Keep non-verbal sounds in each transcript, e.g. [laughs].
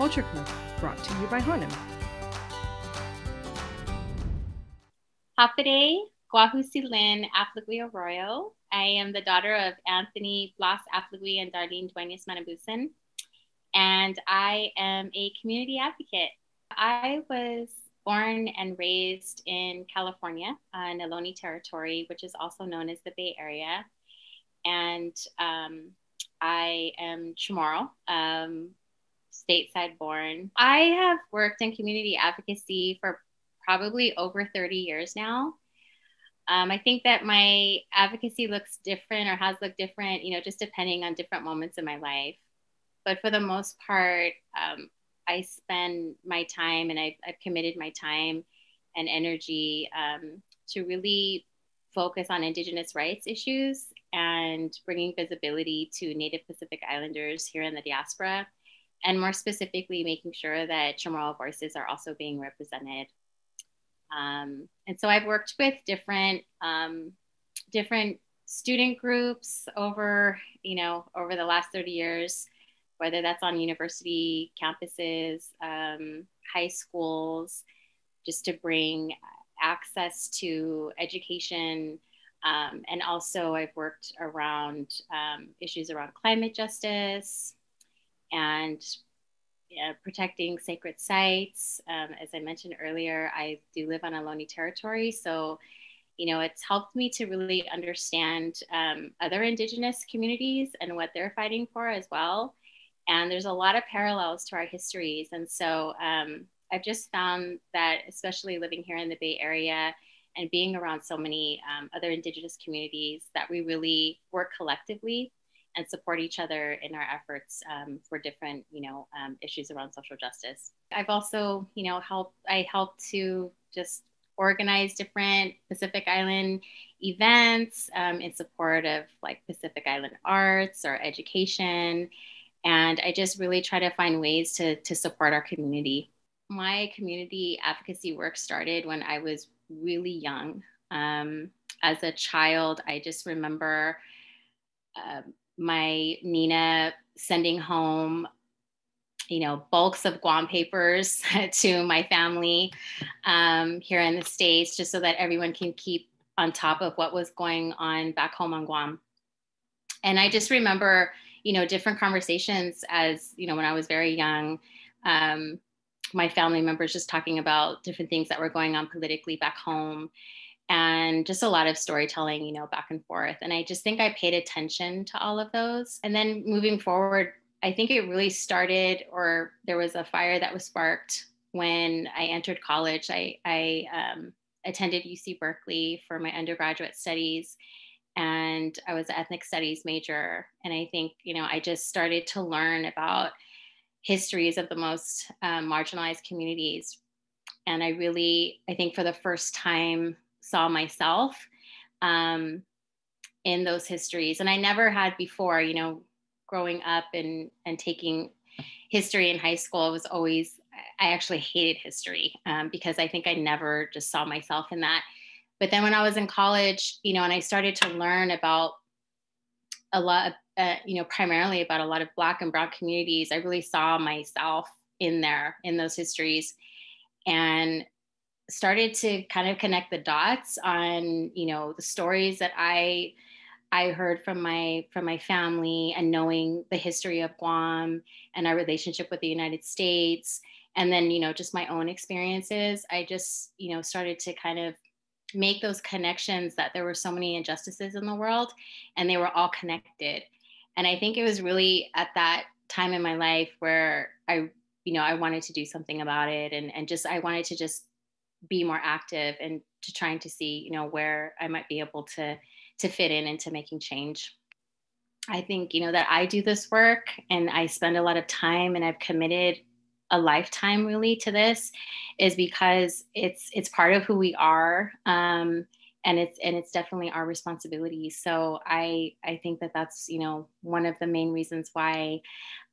Culture Club, brought to you by Hanom. Hapade Guahusilin Afligui Arroyo. I am the daughter of Anthony Blas Afligui and Darlene Duenas Manibusan, and I am a community advocate. I was born and raised in California, uh, Ohlone Territory, which is also known as the Bay Area. And um, I am Chamorro, um, stateside born. I have worked in community advocacy for probably over 30 years now. Um, I think that my advocacy looks different or has looked different, you know, just depending on different moments in my life. But for the most part, um, I spend my time and I've, I've, committed my time and energy um, to really focus on Indigenous rights issues and bringing visibility to Native Pacific Islanders here in the diaspora, and more specifically, making sure that Chamorro voices are also being represented. Um, and so I've worked with different um, different student groups over you know over the last 30 years whether that's on university campuses, um, high schools, just to bring access to education. Um, and also, I've worked around um, issues around climate justice and protecting sacred sites. Um, as I mentioned earlier, I do live on Ohlone territory. So, you know, it's helped me to really understand um, other Indigenous communities and what they're fighting for as well and there's a lot of parallels to our histories. And so um, I've just found that, especially living here in the Bay Area and being around so many um, other Indigenous communities, that we really work collectively and support each other in our efforts um, for different, you know, um, issues around social justice. I've also, you know, helped. I help to just organize different Pacific Island events um, in support of like Pacific Island arts or education and I just really try to find ways to, to support our community. My community advocacy work started when I was really young. Um, as a child, I just remember uh, my Nina sending home you know bulks of guam papers [laughs] to my family um, here in the states just so that everyone can keep on top of what was going on back home on guam. And i just remember you know different conversations as you know when i was very young um, my family members just talking about different things that were going on politically back home and just a lot of storytelling you know back and forth and i just think i paid attention to all of those and then moving forward i think it really started or there was a fire that was sparked when i entered college i, I um, attended uc berkeley for my undergraduate studies and I was an ethnic studies major. And I think, you know, I just started to learn about histories of the most um, marginalized communities. And I really, I think for the first time, saw myself um, in those histories. And I never had before, you know, growing up and, and taking history in high school was always, I actually hated history um, because I think I never just saw myself in that but then when I was in college, you know, and I started to learn about a lot, of, uh, you know, primarily about a lot of Black and Brown communities, I really saw myself in there, in those histories, and started to kind of connect the dots on, you know, the stories that I I heard from my from my family and knowing the history of Guam and our relationship with the United States and then you know just my own experiences I just you know started to kind of make those connections that there were so many injustices in the world and they were all connected. And I think it was really at that time in my life where I, you know, I wanted to do something about it and, and just, I wanted to just be more active and to trying to see, you know, where I might be able to, to fit in into making change. I think, you know, that I do this work and I spend a lot of time and I've committed a lifetime really to this is because it's it's part of who we are um, and it's and it's definitely our responsibility so i i think that that's you know one of the main reasons why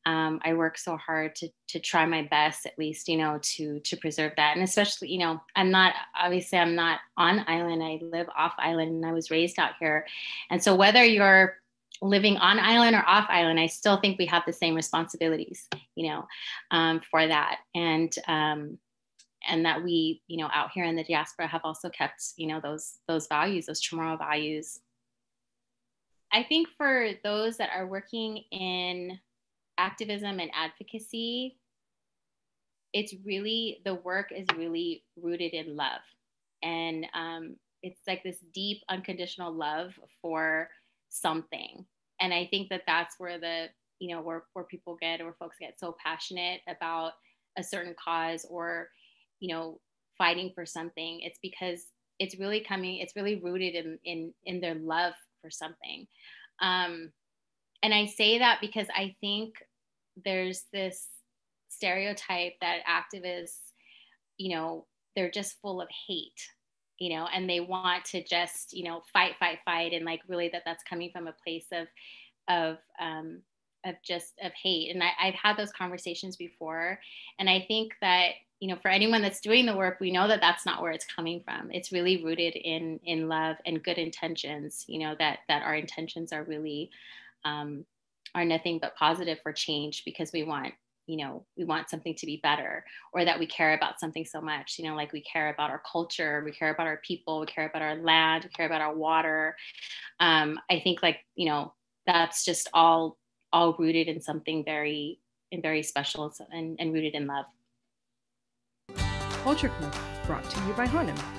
um, i work so hard to to try my best at least you know to to preserve that and especially you know i'm not obviously i'm not on island i live off island and i was raised out here and so whether you're living on island or off island, I still think we have the same responsibilities, you know, um, for that. And um, and that we, you know, out here in the diaspora have also kept, you know, those those values, those Chamorro values. I think for those that are working in activism and advocacy, it's really the work is really rooted in love, and um, it's like this deep, unconditional love for something. And I think that that's where the you know where where people get or folks get so passionate about a certain cause or you know fighting for something it's because it's really coming it's really rooted in in in their love for something um and i say that because i think there's this stereotype that activists you know they're just full of hate you know and they want to just you know fight fight fight and like really that that's coming from a place of of um of just of hate. And I, i've had those conversations before and i think that you know for anyone that's doing the work we know that that's not where it's coming from. It's really rooted in in love and good intentions you know that that our intentions are really um, are nothing but positive for change because we want you know we want something to be better or that we care about something so much you know like we care about our culture we care about our people we care about our land we care about our water um, i think like you know that's just all all rooted in something very and very special and, and rooted in love Culture Club, brought to you by Hanom.